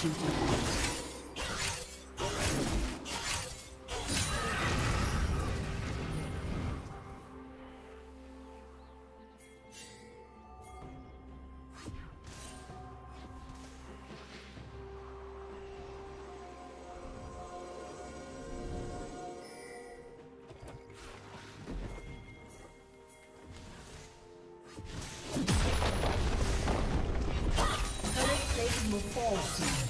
Turret will soon.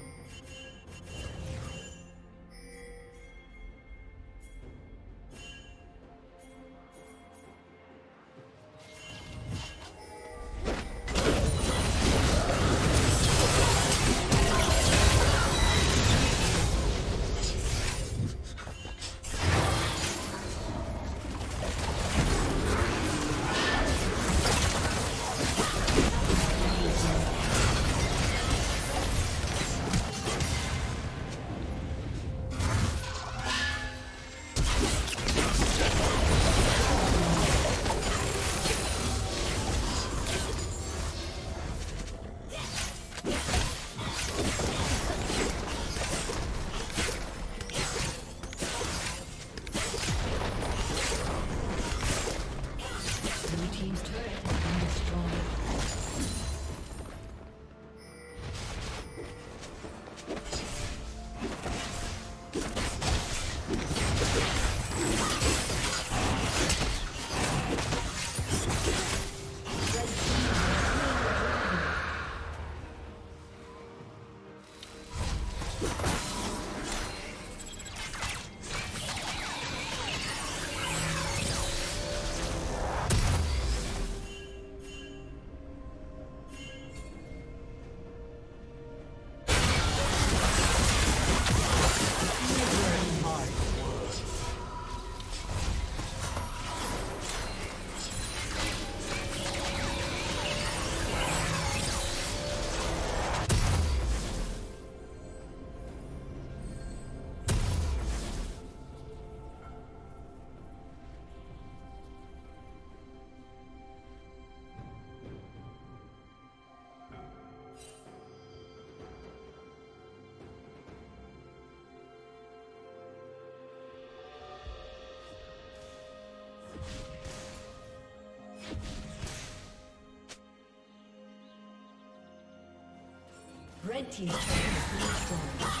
Red Blue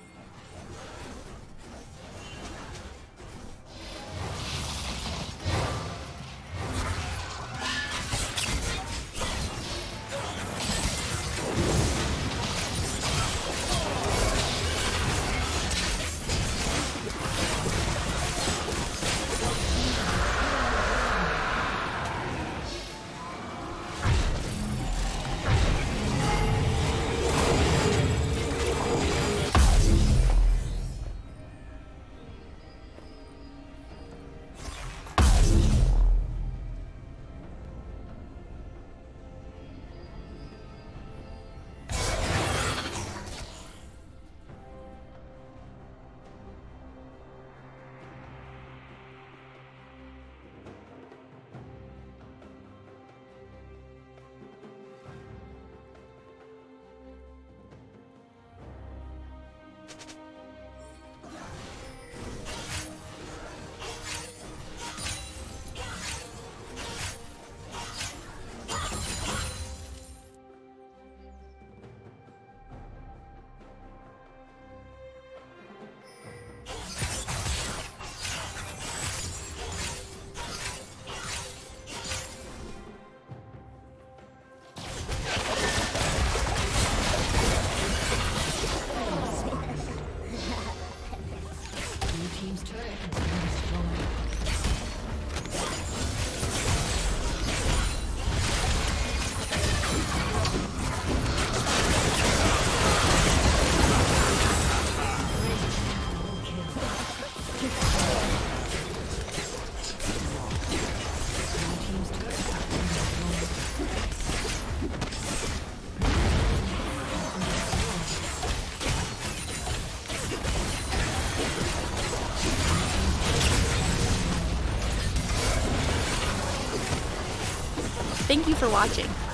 For watching.